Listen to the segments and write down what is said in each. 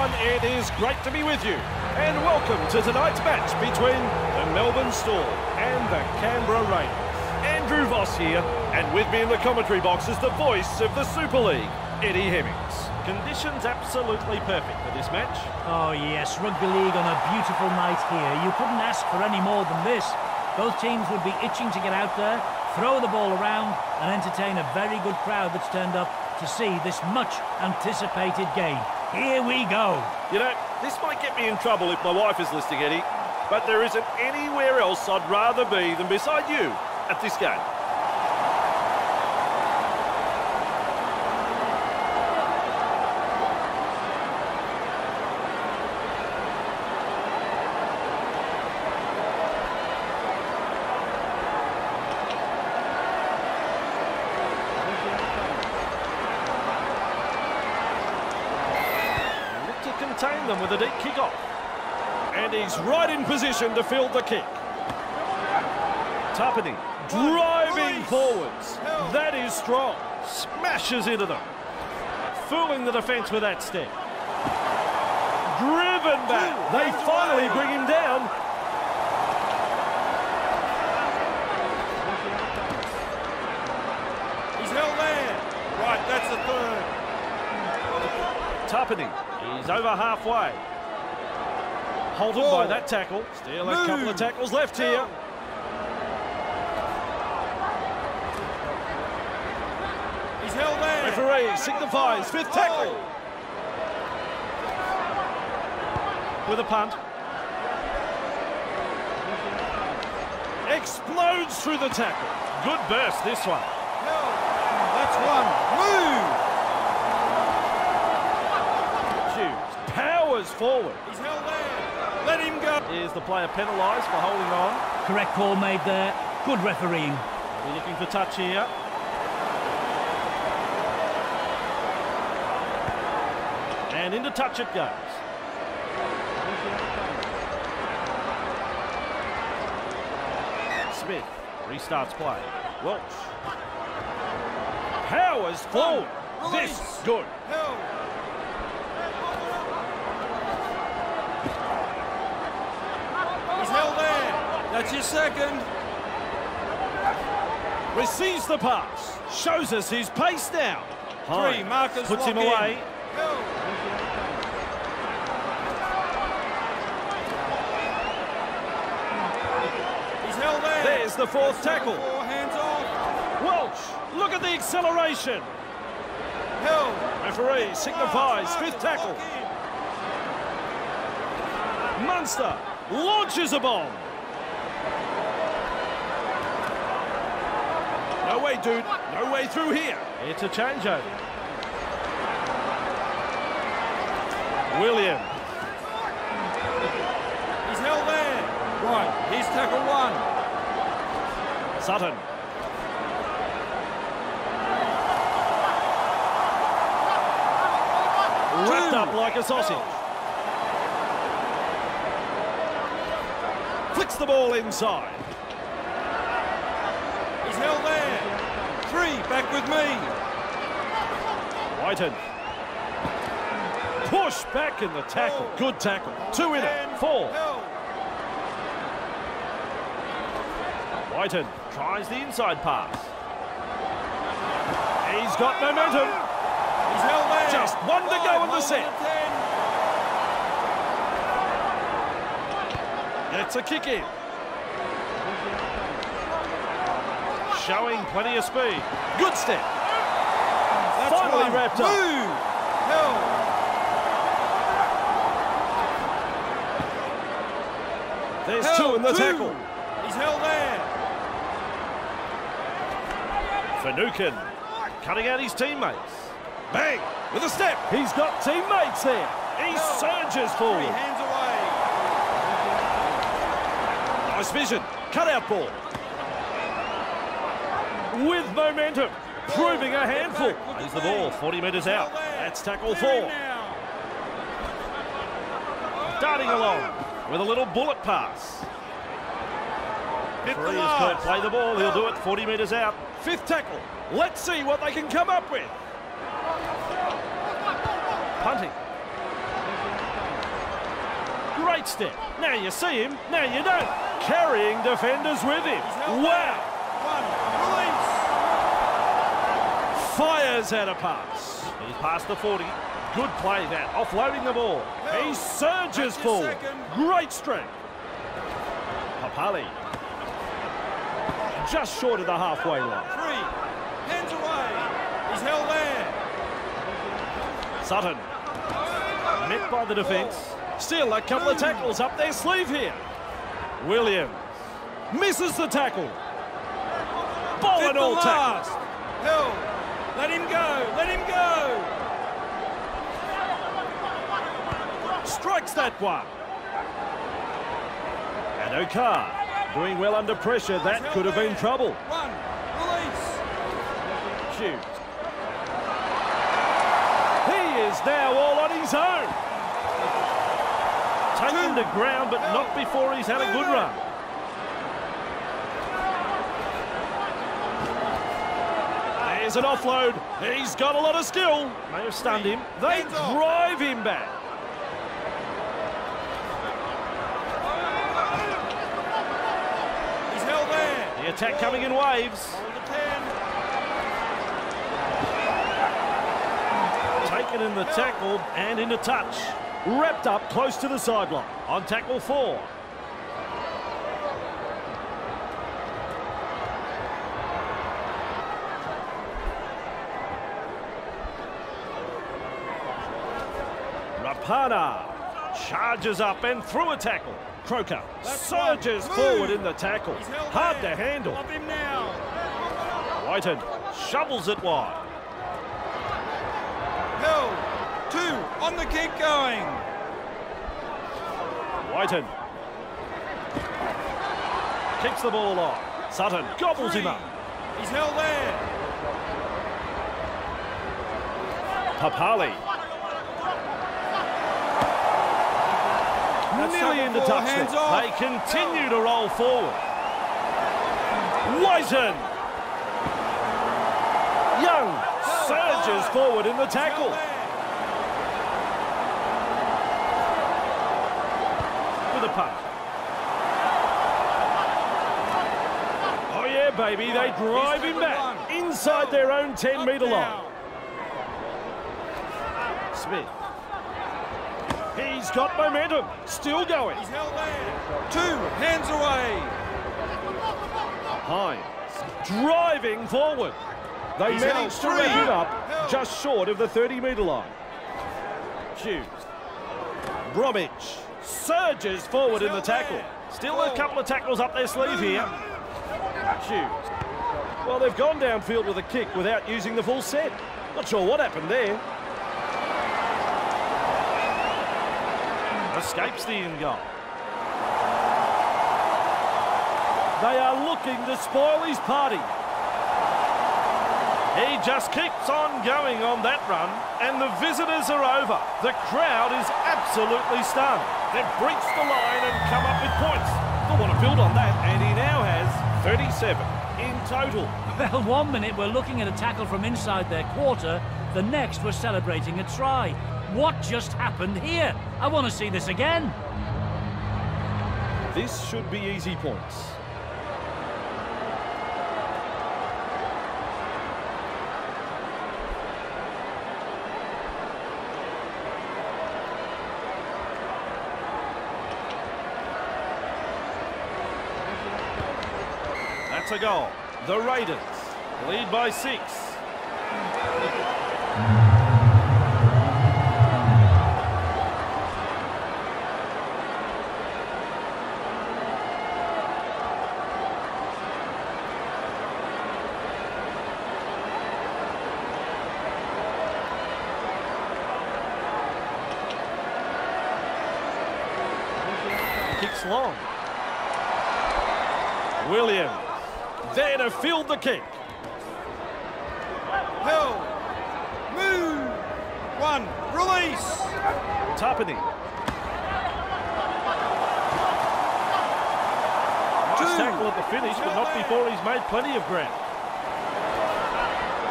everyone, it is great to be with you. And welcome to tonight's match between the Melbourne Storm and the Canberra Raiders. Andrew Voss here, and with me in the commentary box is the voice of the Super League, Eddie Hemmings. Conditions absolutely perfect for this match. Oh yes, rugby league on a beautiful night here. You couldn't ask for any more than this. Both teams would be itching to get out there, throw the ball around and entertain a very good crowd that's turned up to see this much anticipated game. Here we go. You know, this might get me in trouble if my wife is listening, Eddie, but there isn't anywhere else I'd rather be than beside you at this game. Look to contain them with a deep kick-off. And he's right in position to field the kick. Tapine driving forwards. That is strong. Smashes into them. Fooling the defence with that step. Driven back. They finally bring him down. He's held there. Right, that's the third. Tapine, he's over halfway. Halted by oh. that tackle. Still a couple of tackles left here. He's held there. Referee signifies fifth oh. tackle. With a punt. Explodes through the tackle. Good burst this one. Held. That's one. Move. Hughes powers forward. He's held there. Go. Is the player penalised for holding on? Correct call made there. Good refereeing. We're looking for touch here. And into touch it goes. Smith restarts play. Welch. Powers forward. This Release. good. Held. He's held there. That's your second. Receives the pass. Shows us his pace now. Three, markers Puts him in. away. He's held there. There's the fourth tackle. Four, hands off. Welch. Look at the acceleration. Held. Referee signifies fifth tackle. Munster launches a bomb. No way, dude. No way through here. It's a changeover. William. He's held there. Right, he's tackle one. Sutton. Wrapped up like a sausage. Flicks the ball inside. He's held there. Back with me. Wighton. Push back in the tackle. Oh. Good tackle. Two in it. Four. Wighton tries the inside pass. He's got momentum. He's held there. Just one to go in the set. Gets a kick in. Showing plenty of speed. Good step. That's Finally wrapped up. Move. Held. There's Held. two in the Two. tackle. He's held there. Finucane cutting out his teammates. Bang! With a step. He's got teammates there. He Held. surges Three, forward. hands away. Nice vision. Cut out ball. With momentum. Proving a handful. Plays the ball 40 metres out. That's tackle four. Darting along with a little bullet pass. Hit the mark. called. Play the ball. He'll do it 40 metres out. Fifth tackle. Let's see what they can come up with. Punting. Great step. Now you see him, now you don't. Carrying defenders with him. Wow. One. Release. Fires out a pass. He's past the 40. Good play that, offloading the ball. He surges forward. Great strength. Papalii. Just short of the halfway line. Three. Hands away. He's held there. Sutton. Met by the defence. Still a couple of tackles up their sleeve here. Williams. Misses the tackle. Ball and all tackles. last. Let him go. Let him go. Strikes that one. And Okar doing well under pressure. That could have been trouble. One. Release. Shoot. He is now all on his own. Taken to ground, but not before he's had a good run. There's an offload. He's got a lot of skill. May have stunned him. They drive him back. He's held there. The attack coming in waves. Hold the ten. Taken in the tackle and into touch. Wrapped up close to the sideline. On tackle four. Rapana charges up and through a tackle. Croker surges forward in the tackle. Hard to handle. Love him now. Wighton shovels it wide. Held. Two. On the kick going. Wighton. Kicks the ball off. Sutton gobbles him up. He's held there. Papalii. Nearly into four, touch. hands there. off. They continue to roll forward. Wighton. Young surges forward in the tackle. With a punt. Oh yeah, baby, they drive him back inside their own 10 metre line. Smith. He's got momentum. Still going. He's held there. Two. Hands away. Hynes driving forward. They He's managed to wrap it up Held. just short of the 30 metre line. Hughes. Bromwich surges forward in the tackle. there. Still a couple of tackles up their sleeve here. Hughes. Well, they've gone downfield with a kick without using the full set. Not sure what happened there. Escapes the in goal. They are looking to spoil his party. He just keeps on going on that run, and the visitors are over. The crowd is absolutely stunned. They've breached the line and come up with points. They'll want to build on that, and he now has 37 in total. Well, one minute we're looking at a tackle from inside their quarter, the next we're celebrating a try. What just happened here? I want to see this again. This should be easy points. That's a goal. The Raiders lead by six. Long. Williams there to field the kick. Held. Move. One. Release. Tapine. Nice tackle at the finish, but not before he's made plenty of ground.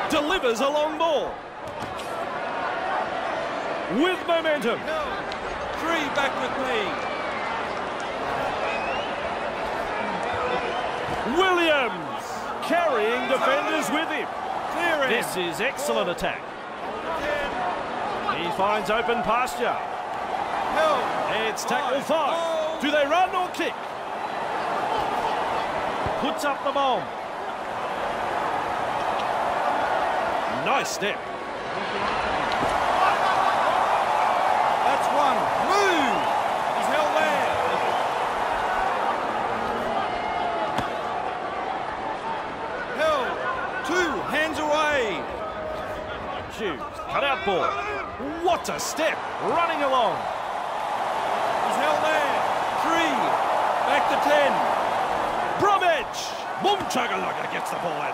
Delivers a long ball. With momentum. Held. Three back with me. Carrying defenders with him. This is excellent attack. He finds open pasture. It's tackle Five. Oh. Do they run or kick? Puts up the bomb. Nice step. That's one. Move. He's held there. Held. Two. Hands away. Cut out ball. What a step, running along. He's held there. Three. Back to ten. Bromwich! Mumchagalaga gets the ball out.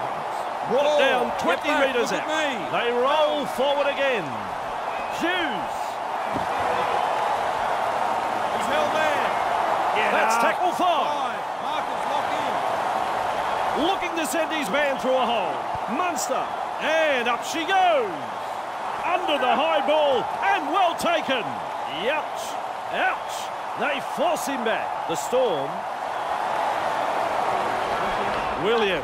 Brought Ball. down 20 back, metres out. me. They roll forward again. Hughes. He's held there. That's tackle five. Five. Lock in. Looking to send his man through a hole. Munster. And up she goes. Under the high ball and well taken. Ouch. Ouch. They force him back. The Storm. William.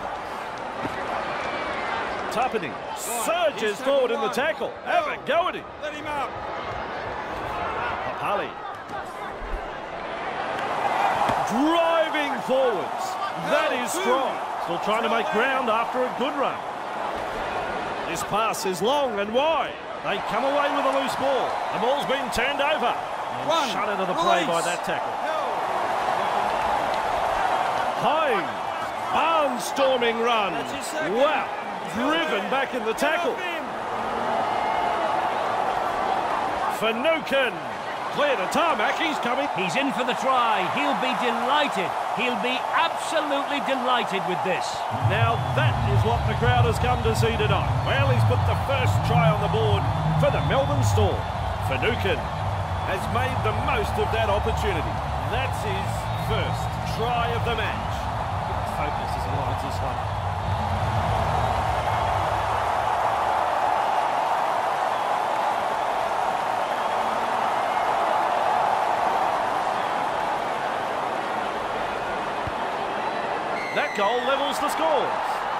Tapine surges forward in the tackle. Have a go at him. Let him up. Papalii. Driving forwards. That is strong. Still trying to make ground after a good run. This pass is long and wide. They come away with a loose ball. The ball's been turned over. And One. shut out of the play by that tackle. Held. Hynes. Barnstorming run. That's his second. Wow. Driven back in the tackle. off him. Finucane. Clear to tarmac. He's coming. He's in for the try. He'll be delighted. He'll be absolutely delighted with this. Now that is what the crowd has come to see tonight. Well, he's put the first try on the board for the Melbourne Storm. Finucane has made the most of that opportunity. That's his first try of the match. Focus as he lines this one. Goal levels the scores.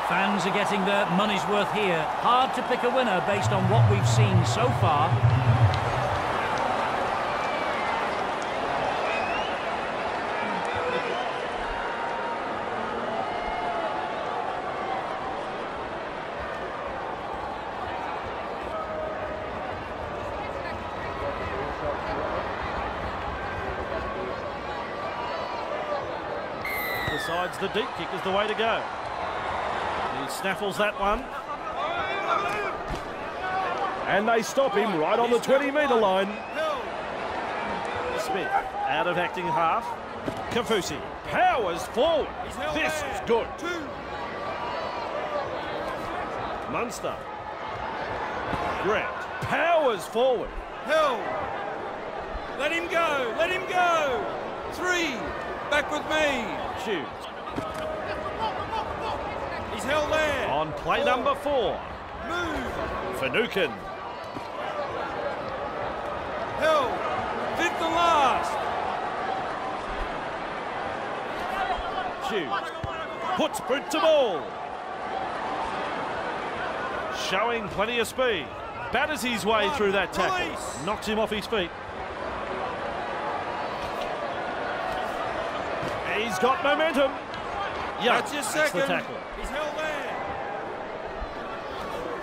Fans are getting their money's worth here. Hard to pick a winner based on what we've seen so far. Decides the deep kick is the way to go. He snaffles that one. And they stop him right on the 20 metre line. Smith out of acting half. Kaufusi powers forward. This is good. Munster. Grant powers forward. Held. Let him go. Let him go. Three. Back with me. Hughes He's held there. on play number four. Move. Finucane Held. Fifth and last. Hughes puts boot to ball. Showing plenty of speed. Batters his way One, through that tackle. release. Knocks him off his feet. He's got momentum. Yeah, That's your second. the tackle. He's held there.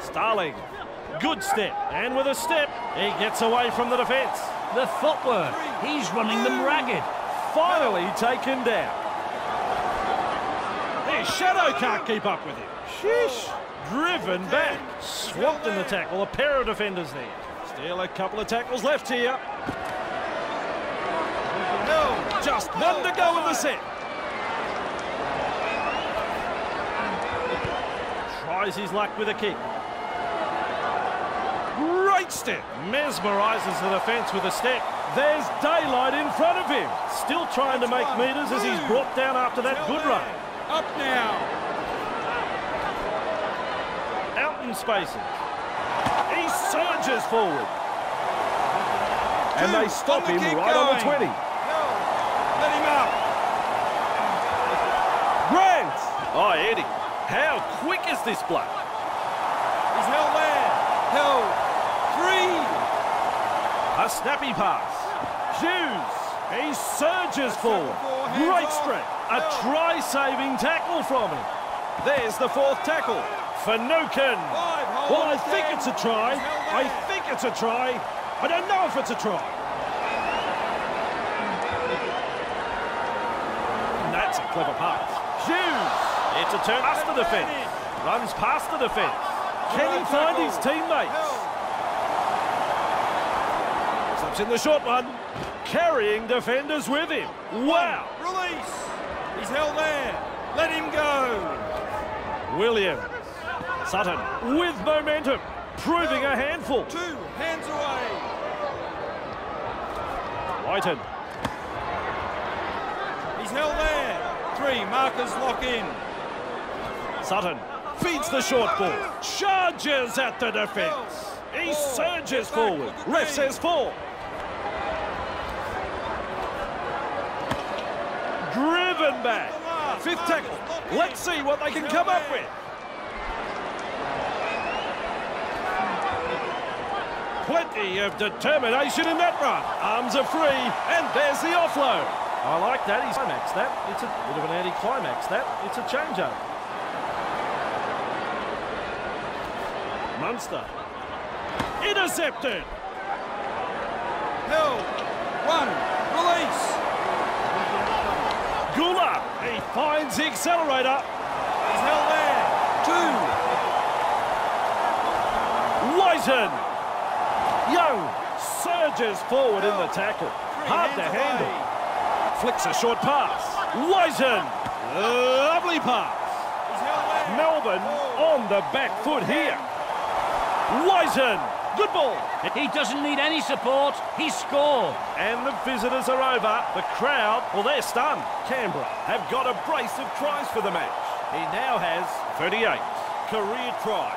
Starling, good step. And with a step, he gets away from the defence. The footwork. He's running them ragged. Finally taken down. Their shadow can't keep up with him. Sheesh. Driven back. Swamped in the tackle. A pair of defenders there. Still a couple of tackles left here. Held. Just one to go in the set. Tries his luck with a kick. Great step. Mesmerises the defence with a step. There's daylight in front of him. Still trying to make One. metres as he's brought down after that good run. Up now. Out in spaces. He surges forward. And they stop the him keep right on the 20. Held. Let him up. Grant! Oh, Eddie. How quick is this bloke? He's held there. Held. Three. A snappy pass. Hughes. He surges forward. Great strength. A try-saving tackle from him. There's the fourth tackle. Five. Well, I think it's a try. I think it's a try. I don't know if it's a try. And that's a clever pass. Hughes. It's a turn past the defence. Runs past the defence. Can he find his teammates? Slips in the short one. Carrying defenders with him. Wow. Release. He's held there. Let him go. Williams. Sutton with momentum. Proving a handful. Two. Hands away. Wighton. He's held there. Three. Markers lock in. Sutton feeds the short ball. Charges at the defence. He surges forward. Ref says four. Driven back. Fifth tackle. Let's see what they can come up with. Plenty of determination in that run. Arms are free, and there's the offload. I like that. He's climax that. It's a bit of an anti-climax that. It's a changeover. Munster. Intercepted. Held. One. Release. Guler. He finds the accelerator. He's held there. Two. Wighton. Young surges forward in the tackle. Hard to handle. Flicks a short pass. Wighton. Lovely pass. He's held there. Melbourne on the back foot here. Wighton. Good ball. He doesn't need any support. He scored. And the visitors are over. The crowd, well, they're stunned. Canberra have got a brace of tries for the match. He now has 38 career tries.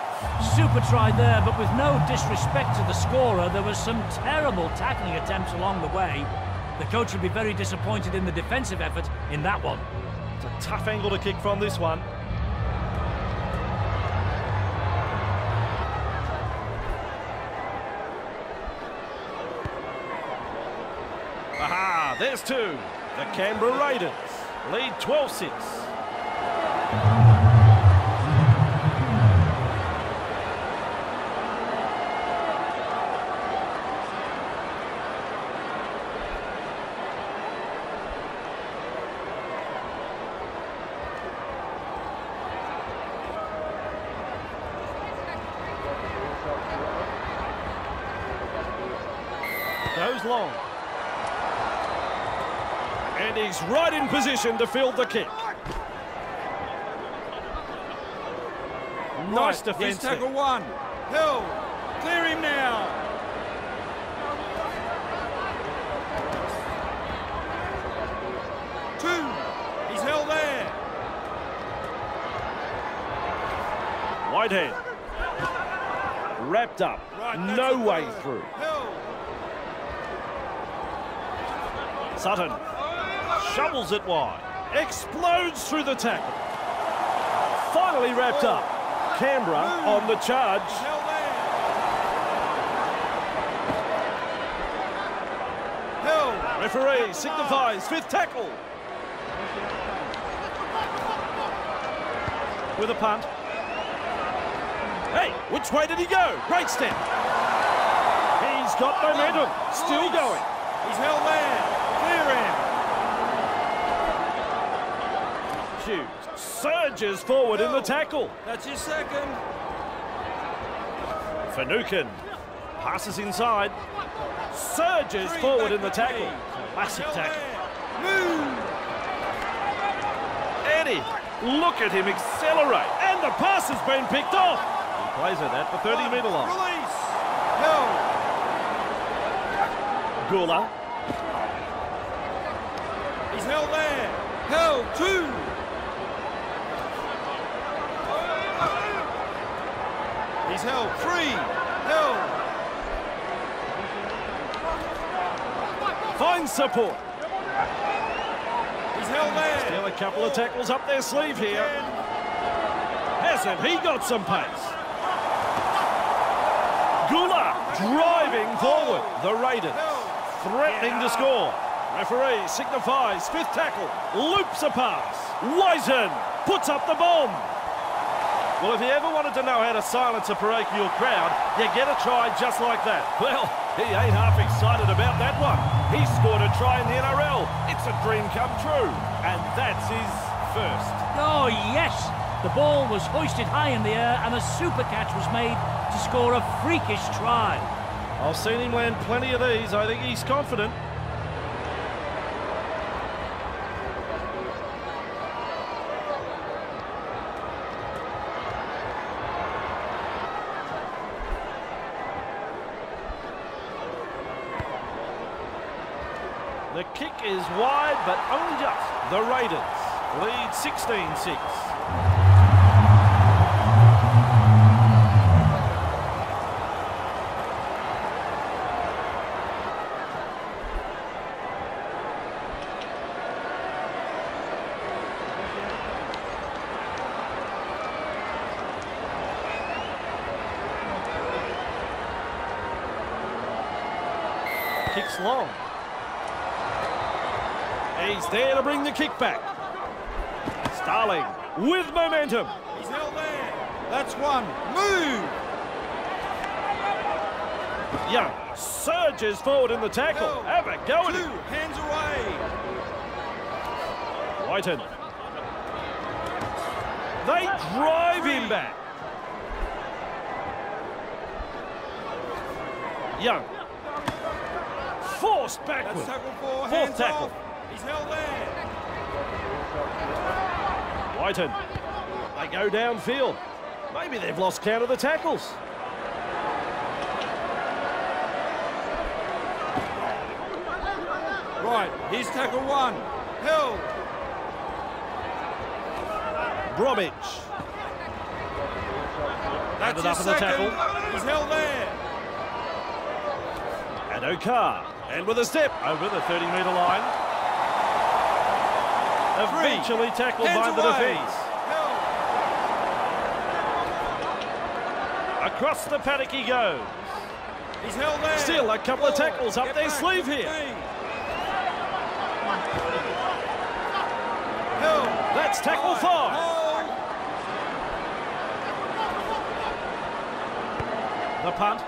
Super try there, but with no disrespect to the scorer, there was some terrible tackling attempts along the way. The coach would be very disappointed in the defensive effort in that one. It's a tough angle to kick from this one. There's two. The Canberra Raiders lead 12-6. Goes long. And he's right in position to field the kick. Nice Right, defence He's tackle there. one. Held. Clear him now. Two. He's held there. Whitehead. Wrapped up. Right, no way through. Held. Sutton shovels it wide. Explodes through the tackle. Finally wrapped up. Canberra on the charge. Referee signifies fifth tackle. With a punt. Hey, which way did he go? Great step. He's got momentum. Still going. He's held there. Clear him. Hughes surges forward in the tackle. That's his second. Finucane passes inside. Surges Three forward in the tackle. Classic tackle. Move. Eddie, look at him accelerate. And the pass has been picked off. He plays it at the 30 metre line. Release. Held. Guler. He's held there. Held. Two. He's held. free. Held. Finds support. He's held there. Still a couple of tackles up their sleeve here. Hasn't he got some pace? Guler driving forward. The Raiders threatening to score. Referee signifies fifth tackle. Loops a pass. Wighton puts up the bomb. Well, if you ever wanted to know how to silence a parochial crowd, you get a try just like that. Well, he ain't half excited about that one. He scored a try in the NRL. It's a dream come true. And that's his first. Oh, yes! The ball was hoisted high in the air and a super catch was made to score a freakish try. I've seen him land plenty of these. I think he's confident. The kick is wide, but only just. The Raiders lead 16-6. Kicks long. He's there to bring the kick back. Starling with momentum. He's held there. That's one. Move. Young surges forward in the tackle. Held. Have a go at Two. Hands away. Wighton. They drive him back. Young. Forced That's backward. tackle four. Fourth tackle. off. He's held there. Wighton. They go downfield. Maybe they've lost count of the tackles. Right. Here's tackle one. Hill. Bromwich. That's Ended up in the tackle. He's held there. Addo-Carr. And with a step over the 30 metre line. Eventually tackled Hands by the defence. Across the paddock he goes. He's held there. Still a couple of tackles up Get their back. sleeve here. Held. That's tackle five. Hold. The punt.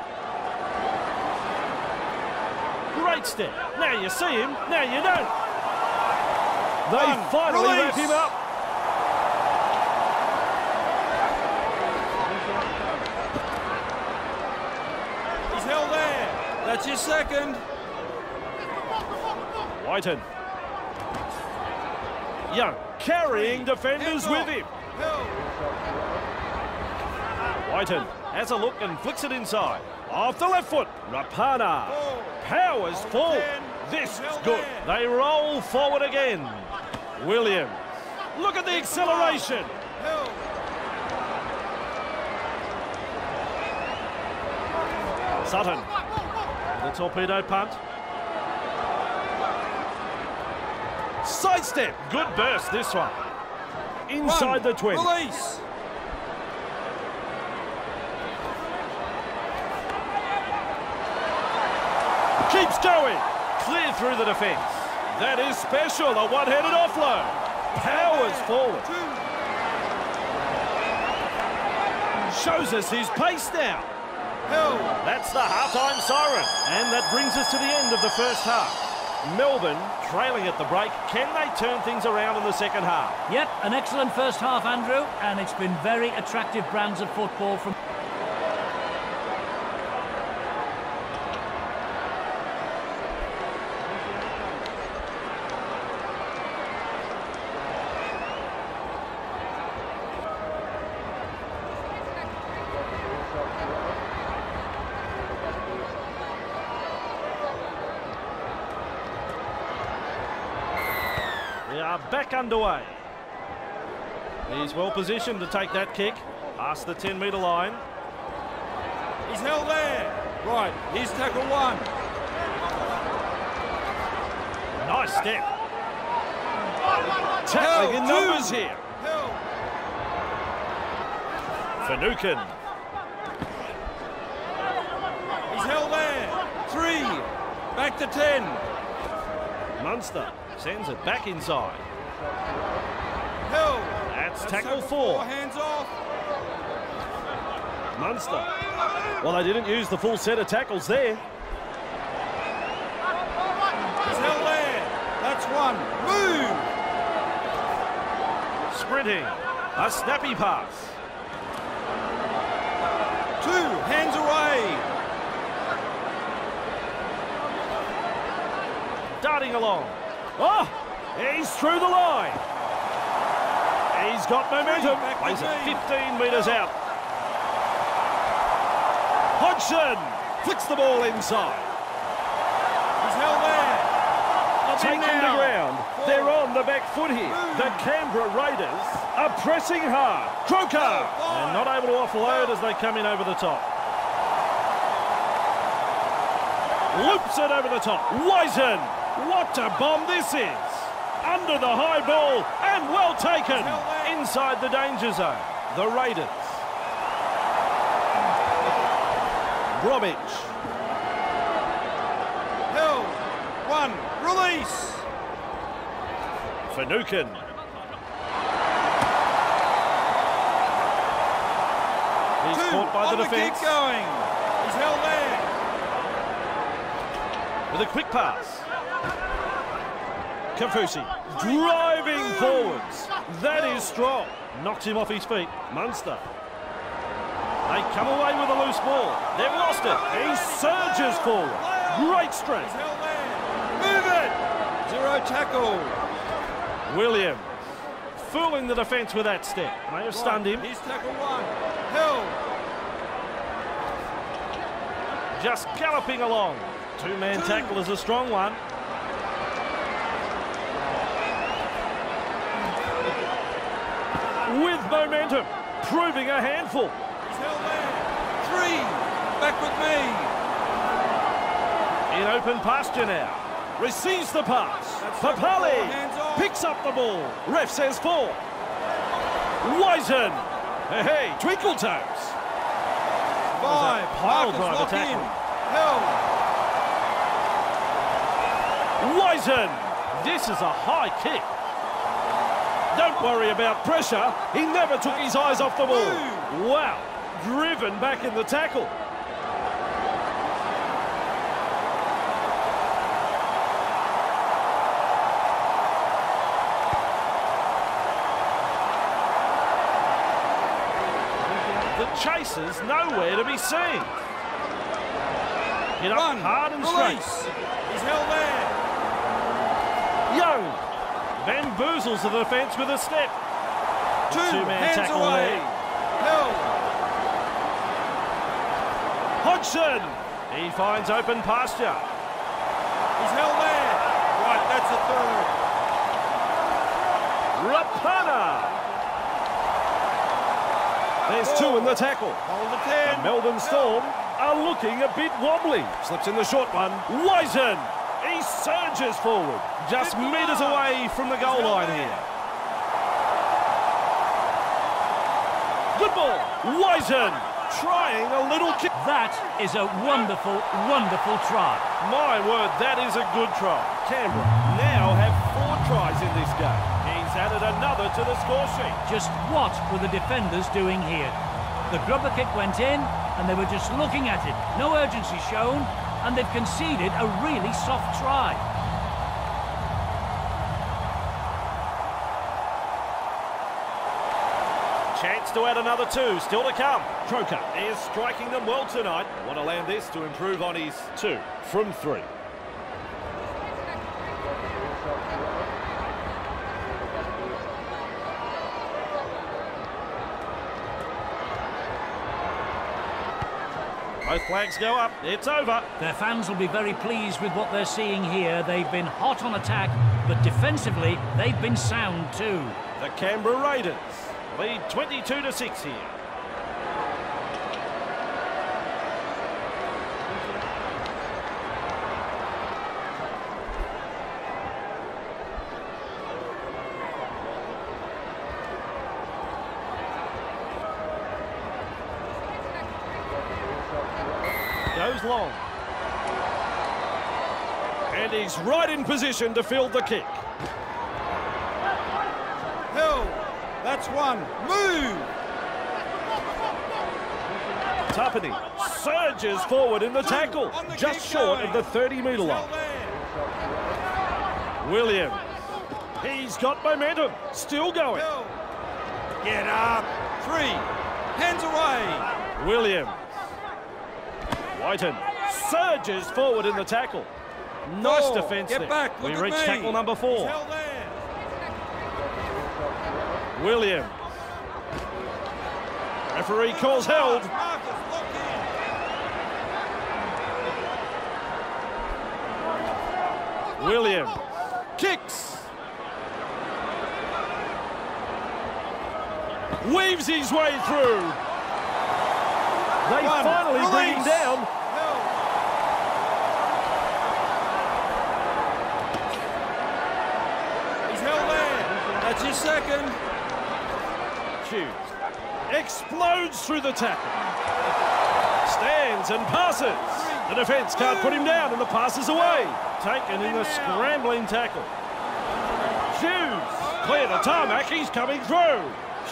Great step. Now you see him, now you don't. They One. finally wrap him up. He's held there. That's your second. Wighton. Young carrying defenders with him. Wighton has a look and flicks it inside. Off the left foot. Rapana powers forward. This is good. They roll forward again. Williams. Look at the acceleration. Sutton. The torpedo punt. Sidestep. Good burst this one. Inside One. the 20. Release. Keeps going. Clear through the defence. That is special. A one-handed offload. Powers forward. Shows us his pace now. That's the half-time siren. And that brings us to the end of the first half. Melbourne trailing at the break. Can they turn things around in the second half? Yep, an excellent first half, Andrew, and it's been very attractive brands of football from. We are back underway. He's well positioned to take that kick past the 10 metre line. He's held there. Right. Here's tackle one. Nice step. Tackling in numbers here. Finucane. He's held there. Three. Back to ten. Munster sends it back inside. Held. That's tackle four. Hands off. Munster. Well, they didn't use the full set of tackles there. Held there. That's one. Move. Sprinting. A snappy pass. Two. Hands away. Darting along. Oh, he's through the line. He's got momentum. Plays it 15 metres out. Hodgson flicks the ball inside. He's held there. Up Taken to ground. Four. They're on the back foot here. The Canberra Raiders are pressing hard. Croker oh, and not able to offload as they come in over the top. Loops it over the top. Wighton. What a bomb this is. Under the high ball and well taken. Inside the danger zone. The Raiders. Bromwich. Held. One. Release. Finucane. He's Two. caught by the defence going. He's held there. with a quick pass. Kaufusi driving forwards. That is strong. Knocks him off his feet. Munster. They come away with a loose ball. They've lost it. He surges forward. Great strength. He's held there. Move it. Zero tackle. William fooling the defence with that step. May have stunned him. He's tackle one. Held. Just galloping along. Two-man tackle is a strong one. With momentum, proving a handful. Three. Back with me. In open pasture now. Receives the pass. Papalii four, hands off. picks up the ball. Ref says four. Wighton. Hey, hey, twinkle toes. Five. pile Marcus driver lock tackle. in. Held. Wighton. This is a high kick. Don't worry about pressure. He never took his eyes off the ball. Wow. Driven back in the tackle. The chaser's nowhere to be seen. Hit up One. hard and straight. He's held there. Young bamboozles the defence with a step. Two. Two-man hands tackle away. Held. Hodgson. He finds open pasture. He's held there. Right, that's a third. Rapana. There's two in the tackle. Hold the ten. The Melbourne Storm are looking a bit wobbly. Slips in the short one. Wighton. He surges forward. Just Good metres away from the goal line here. Good ball. Wighton trying a little kick. That is a wonderful, wonderful try. My word, that is a good try. Canberra now have four tries in this game. He's added another to the score sheet. Just what were the defenders doing here? The grubber kick went in, and they were just looking at it. No urgency shown, and they've conceded a really soft try. Chance to add another two, still to come. Croker is striking them well tonight. Want to land this to improve on his two from three. Both flags go up. It's over. Their fans will be very pleased with what they're seeing here. They've been hot on attack, but defensively, they've been sound too. The Canberra Raiders lead 22 to 6 here. Goes long. And he's right in position to field the kick. Hill. That's one. Move. Tapine surges forward in the tackle, the just short going. of the 30-metre line. Williams. He's got momentum. Still going. Hill. Get up. Three. Hands away. Williams. Wighton surges forward in the tackle. Nice oh, Four. defence Get there. back. we reach me. tackle number four. Williams. Referee calls held. Marcus. Williams kicks. Weaves his way through. They One. finally bring him down. He's held there. That's your second. Hughes explodes through the tackle. Stands and passes. The defence can't put him down and the pass is away. Taken in the scrambling tackle. Hughes clear the tarmac, he's coming through.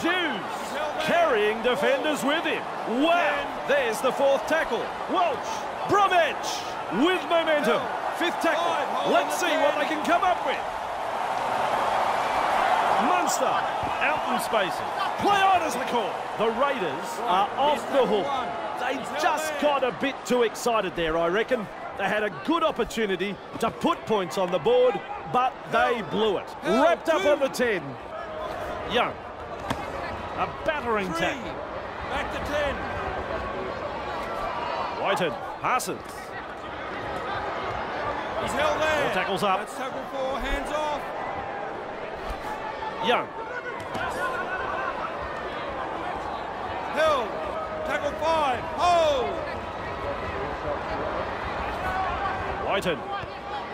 Hughes carrying defenders with him. Wow, there's the fourth tackle. Welch, Bromwich with momentum. Fifth tackle. Let's see what they can come up with. Munster out in spaces. Play on as the call. The Raiders are off the hook. They just got a bit too excited there, I reckon. They had a good opportunity to put points on the board, but they blew it. Wrapped up on the 10. Young. A battering tackle. Back to 10. Whitehead passes. He's held there. Tackles up. That's tackle four, hands off. Young. Hill. Tackle five. Hold. Wighton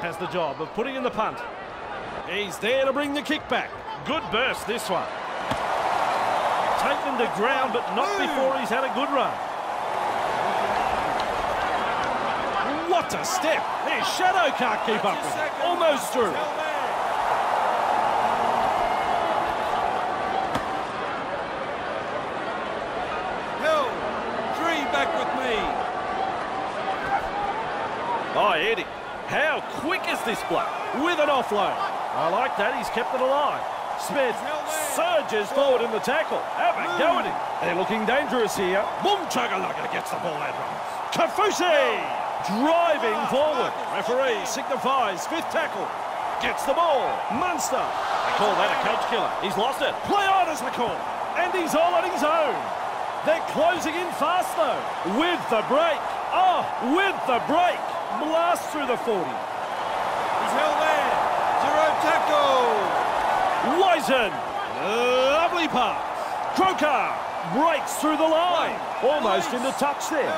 has the job of putting in the punt. He's there to bring the kick back. Good burst this one. Taken to ground, but not before he's had a good run. What a step! Their shadow can't keep up with it. Almost through. He's held there. Hill. Three. Back with me. Oh, Eddie, how quick is this bloke? With an offload. I like that, he's kept it alive. Smith surges forward in the tackle. Have a go at him. They're looking dangerous here. Boom Chagalugga gets the ball runs. Kaufusi driving forward. Referee signifies fifth tackle. Gets the ball. Munster. They call that a coach killer. He's lost it. Play on is the call. And he's all on his own. They're closing in fast though. With the break. Oh, with the break. Blast through the 40. He's held there. Zero tackle. Wighton. Lovely pass. Croker breaks through the line. Almost in the touch there.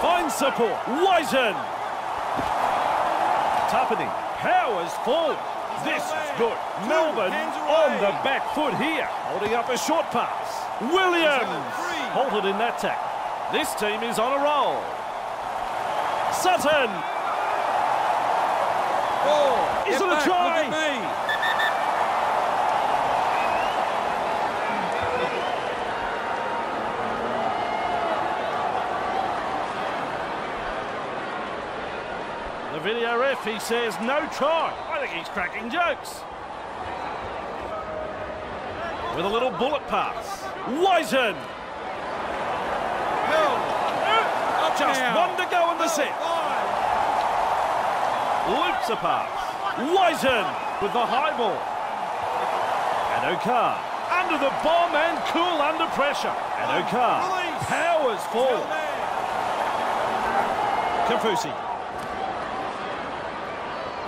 Finds support. Wighton. Tapine powers forward. This is good. Melbourne on the back foot here. Holding up a short pass. Williams. Halted in that tackle. This team is on a roll. Sutton. Four. Is it a try? The video ref, he says no try. I think he's cracking jokes. With a little bullet pass. Hill. Just one to go in the oh, set. Five. Loops a pass. Wighton with the high ball. And Okar under the bomb and cool under pressure. And Release. powers forward. Kaufusi.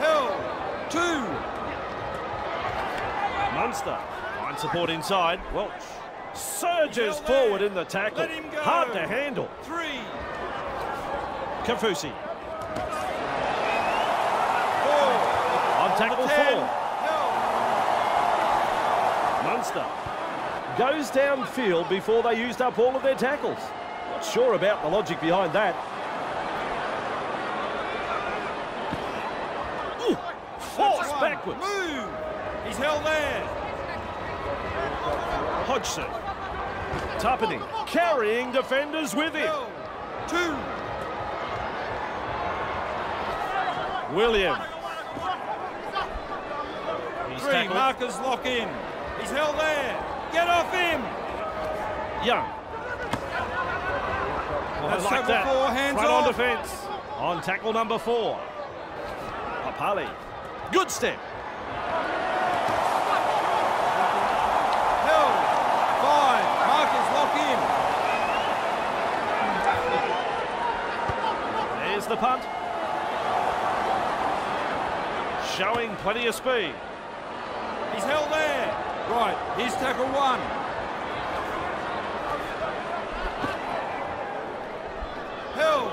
Hill. Two. Munster finds support inside. Welch surges He's held there. forward in the tackle. Let him go. Hard to handle. Three. Kaufusi Four. on tackle Ten. four. Hill. Munster goes downfield before they used up all of their tackles. Not sure about the logic behind that. Ooh, force One. Backwards. Move. He's held there. Hodgson. Tapine carrying defenders with him. Two. William. He's Three. tackled. Markers lock in. He's held there. Get off him. Young. I That's like that. four, hands Front on defence. On tackle number four. Papalii. Good step. Held. Five. Markers lock in. There's the punt. Showing plenty of speed. He's held there. Right. Here's tackle one. Held.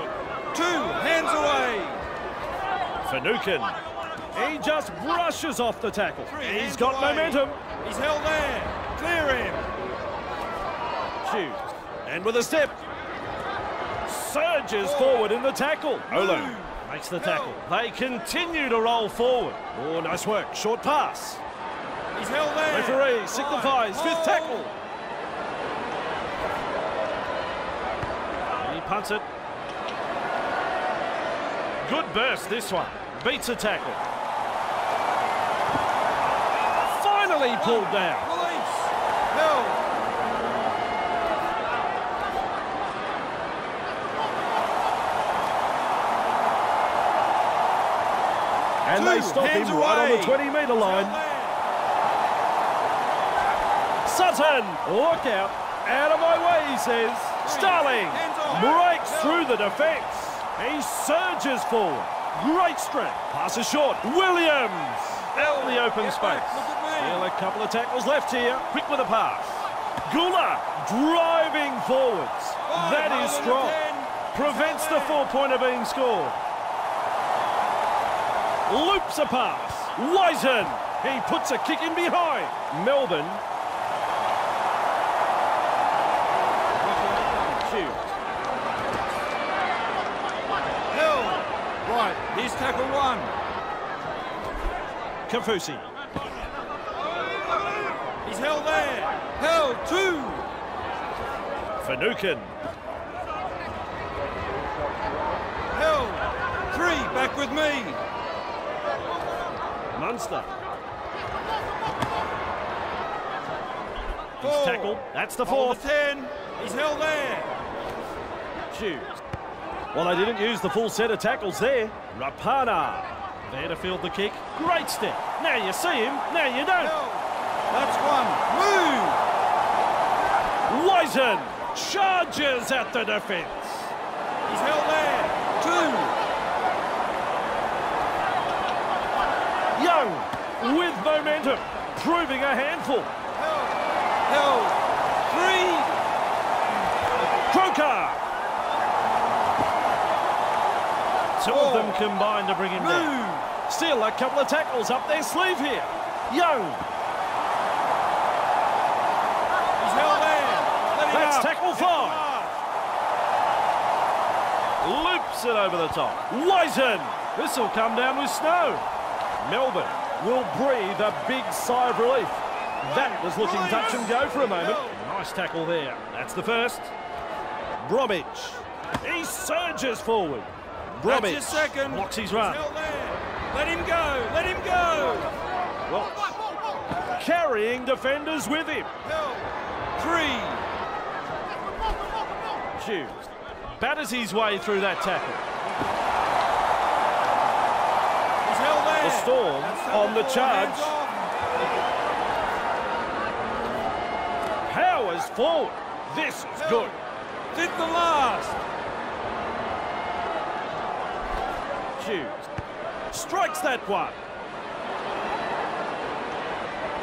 Two. Hands away. Finucane. He just brushes off the tackle. Three. He's got away. momentum. He's held there. Clear him. Shoots. And with a step. Surges oh. forward in the tackle. Olo. Makes the tackle. They continue to roll forward. Oh, nice work. Short pass. He's held there. Referee signifies fifth tackle. He punts it. Good burst this one. Beats a tackle. Finally pulled down. Release. Held. And they stop him hands right on the 20 metre line. Sutton, look out. Out of my way, he says. Starling breaks through the defence. He surges forward. Great strength. Passes short. Williams out in the open space. back, look at me. Still a couple of tackles left here. Quick with a pass. Guler driving forwards. That is hold on to strong. Prevents the four-pointer being scored. Loops a pass. Wighton. He puts a kick in behind. Melbourne. Held. Right. Here's tackle one. Kaufusi. He's held there. Held. Two. Finucane. Held. Three. Back with me. Munster. He's tackled. That's the fourth. the ten. He's held there. Shoots. Well, they didn't use the full set of tackles there. Rapana. There to field the kick. Great step. Now you see him. Now you don't. That's one. Move. Wighton charges at the defence. He's held there. Two. Young with momentum, proving a handful. Held. Held. Three. Croker. Two of them combined to bring him down. Move. Still a couple of tackles up their sleeve here. Young. He's held there. Let That's tackle five. Loops it over the top. Wighton. This will come down with snow. Melbourne will breathe a big sigh of relief. That was looking touch and go for a moment. Nice tackle there. That's the first. Bromwich. He surges forward. That's Bromwich your second. blocks his run. Let him go. Let him go. Well, carrying defenders with him. Three. Hughes batters his way through that tackle. He's held there. The Storm on the charge. Powers forward. This is good. Fifth the last. Hughes strikes that one.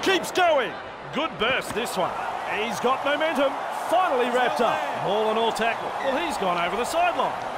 Keeps going. Good burst this one. He's got momentum. Finally wrapped up. All in all tackle. Well, he's gone over the sideline.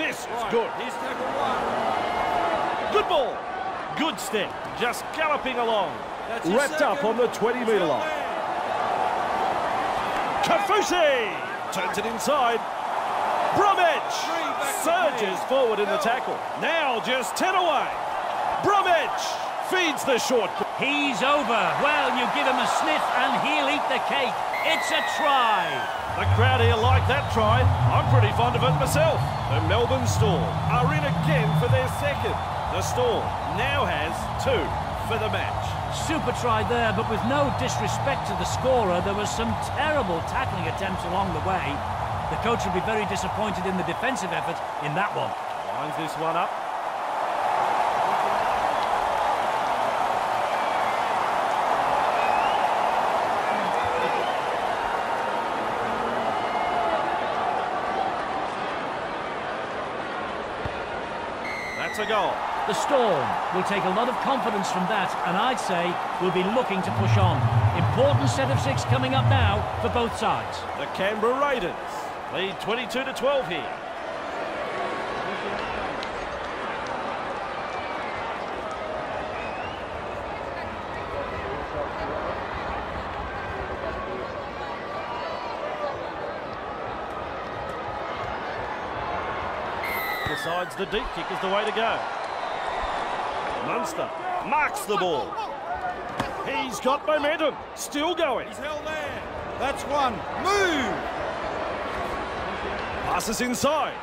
This is Right, good. Here's tackle one. Good ball. Good step. Just galloping along. That's his Wrapped up on the 20 He's metre held line. there. Kaufusi turns it inside. Bromwich Three back to surges forward in the tackle. Now just 10 away. Bromwich feeds the short. He's over. Well, you give him a sniff and he'll eat the cake. It's a try. The crowd here like that try. I'm pretty fond of it myself. The Melbourne Storm are in again for their second. The Storm now has two for the match. Super try there, but with no disrespect to the scorer, there was some terrible tackling attempts along the way. The coach will be very disappointed in the defensive effort in that one. Lines this one up. That's a goal. The Storm will take a lot of confidence from that, and I'd say we'll be looking to push on. Important set of six coming up now for both sides. The Canberra Raiders lead 22 to 12 here. The deep kick is the way to go. Munster marks the ball. He's got momentum. Still going. He's held there. That's one. Move. Passes inside.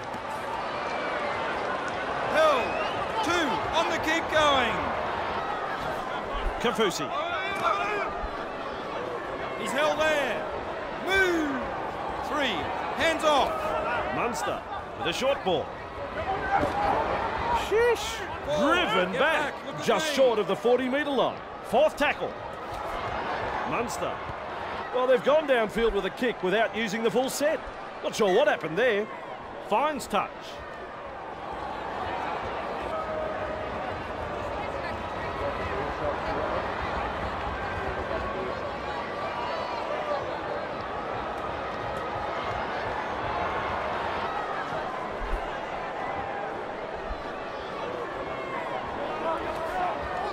Held. Two. On the keep going. Kaufusi. He's held there. Move. Three. Hands off. Munster with a short ball. Sheesh. Driven back, back, just short of the 40 metre line. Fourth tackle. Munster. Well, they've gone downfield with a kick without using the full set. Not sure what happened there. Finds touch.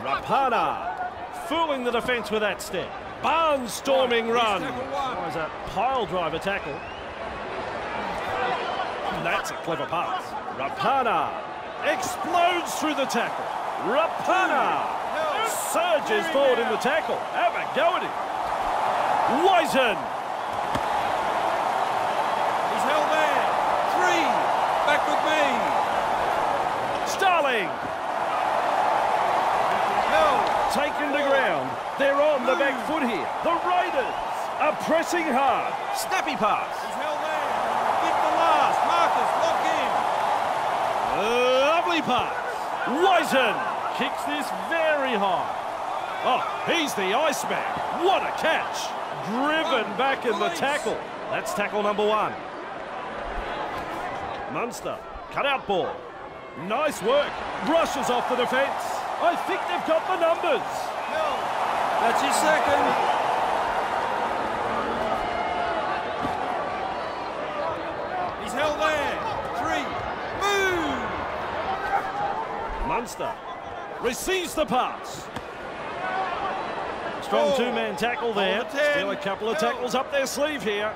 Rapana fooling the defence with that step. Barnstorming run. one. Oh, Was a pile driver tackle. That's a clever pass. Rapana explodes through the tackle. Rapana surges forward in the tackle. Have a go at him. He's held there. Three. Back with me. Starling. Taken to ground. They're on the back foot here. The Raiders are pressing hard. Snappy pass. He's held there. Get the last. Marcus, lock in. Lovely pass. Wighton kicks this very high. Oh, he's the Iceman. What a catch. Driven One, back in the tackle. That's tackle number one. Munster, cut out ball. Nice work. Brushes off the defence. I think they've got the numbers. Held. That's his second. He's held there. Three. Move. Munster receives the pass. Strong Oh. two-man tackle there. The Still a couple of tackles up their sleeve here.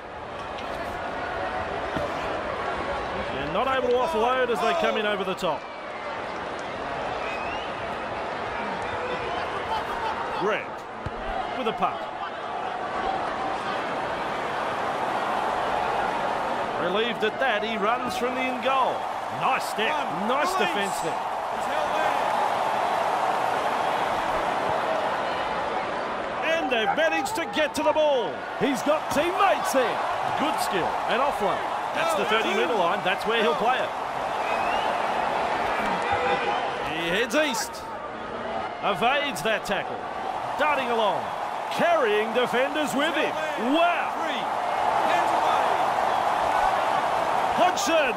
They're not able to offload as they come in over the top. Grant with a punt. Relieved at that, he runs from the in goal. Nice step, One. nice Release. defence there. He's held there. And they've managed to get to the ball. He's got teammates there. Good skill and offload. That's the 30 metre line. That's where he'll oh. play it. He heads east. Evades that tackle darting along, carrying defenders with him. Wow! Hodgson!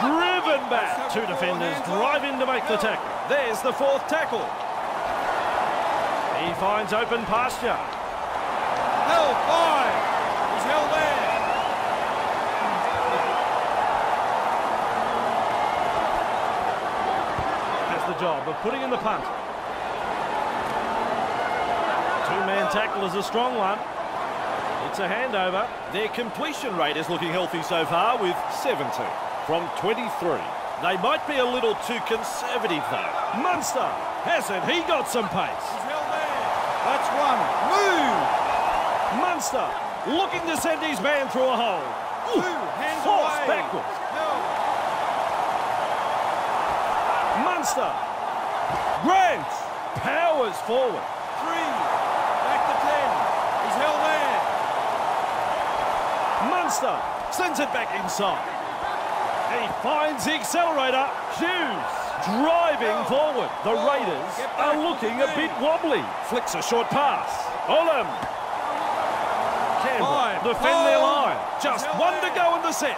Driven back. Two defenders drive in to make the tackle. There's the fourth tackle. He finds open pasture. Held by. He's held there. Has the job of putting in the punt. Tackle is a strong one. It's a handover. Their completion rate is looking healthy so far with 70 from 23. They might be a little too conservative though. Munster, hasn't he got some pace? He's held there. That's one. Move. Munster looking to send his man through a hole. Two. Hands Force away. backwards. Held. Munster. Grant powers forward. Three. Back to ten. He's held there. Munster sends it back inside. He finds the accelerator. Hughes driving forward. The Raiders are looking a bit wobbly. Flicks a short pass. Olam. Campbell defend their line. Just one to go in the set.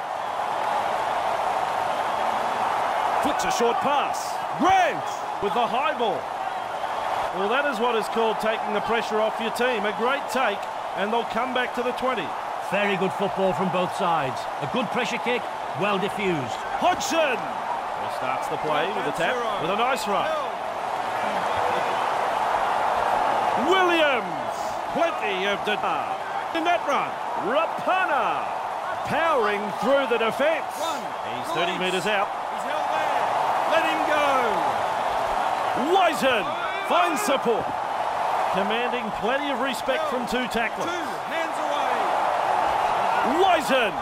Flicks a short pass. Grant with the high ball. Well, that is what is called taking the pressure off your team. A great take, and they'll come back to the 20. Very good football from both sides. A good pressure kick, well diffused. Hodgson well, starts the play with a tap, with a nice run. Williams, plenty of data in that run. Rapana powering through the defence. He's 30 metres out. He's held there. Let him go. Wighton finds support, commanding plenty of respect from two Two. tacklers. Hands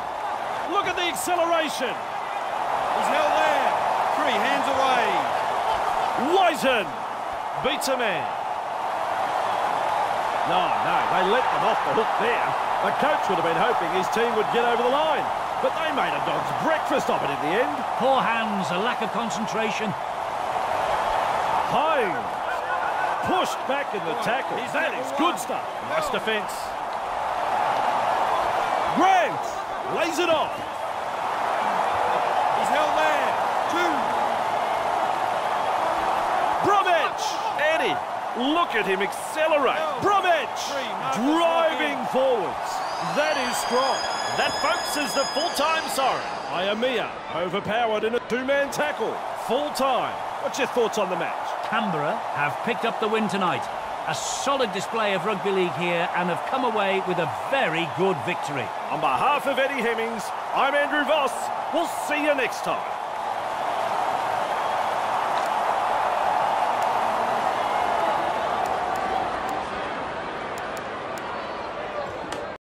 look at the acceleration. He's held there. Three. Hands away. Wighton beats a man. No, no, they let them off the hook there. The coach would have been hoping his team would get over the line, but they made a dog's breakfast of it in the end. Poor hands, a lack of concentration. Hynes pushed back in the tackle. He's That number is good stuff. Nice defence. Lays it off. He's held there. Two. Bromwich! Eddie, look at him accelerate. No. Bromwich driving forwards. That is strong. That, folks, is the full-time siren. Iamia overpowered in a two-man tackle. Full-time. What's your thoughts on the match? Canberra have picked up the win tonight. A solid display of rugby league here and have come away with a very good victory. On behalf of Eddie Hemmings, I'm Andrew Voss. We'll see you next time.